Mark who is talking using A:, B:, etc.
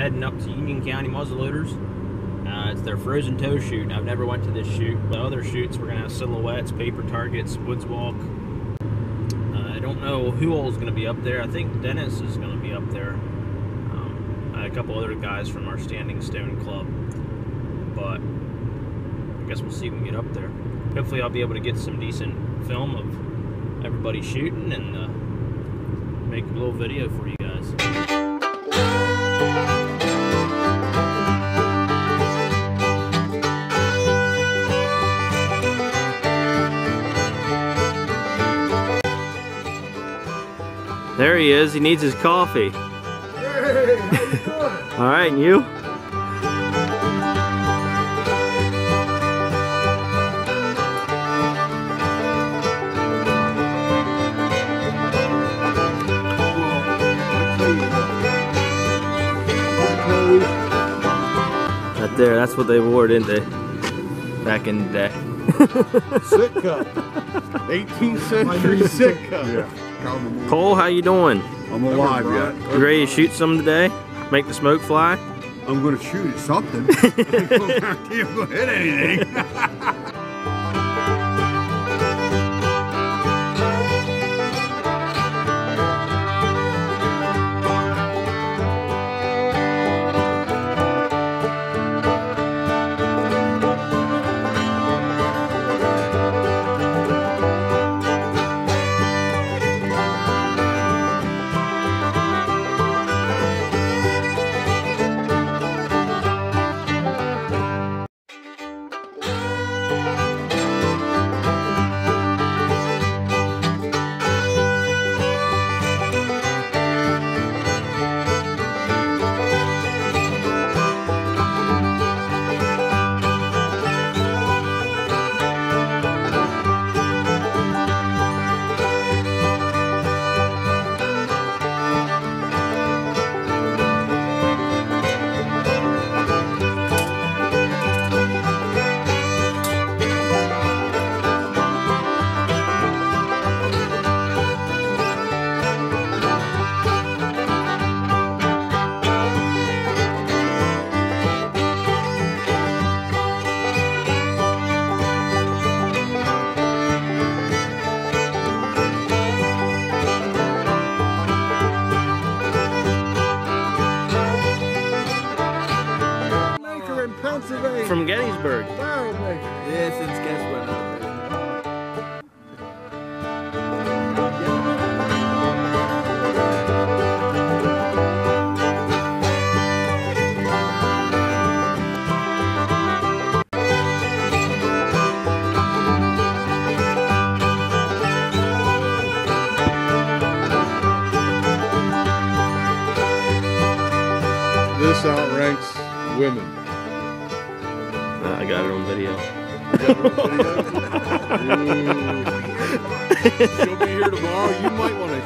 A: heading up to Union County Muzzleloaders. Uh, it's their frozen toe shoot. I've never went to this shoot. The other shoots, we're gonna have silhouettes, paper targets, woods walk. Uh, I don't know who all is gonna be up there. I think Dennis is gonna be up there. Um, a couple other guys from our Standing Stone Club. But I guess we'll see when we get up there. Hopefully, I'll be able to get some decent film of everybody shooting and uh, make a little video for you guys. There he is. He needs his coffee. All right, and you? Right there. That's what they wore, didn't they? Back in the day.
B: Sitka. 18th century Sitka.
C: Yeah.
A: Cole, how you doing?
C: I'm alive yet.
A: You ready to shoot some today? Make the smoke fly?
C: I'm gonna shoot at something. I guarantee I'm gonna hit anything.
A: From Gettysburg.
B: Barrel maker.
D: Yeah, since guess what?
B: This outranks women.
A: Uh, I got it on video.
B: She'll be here tomorrow. You might want to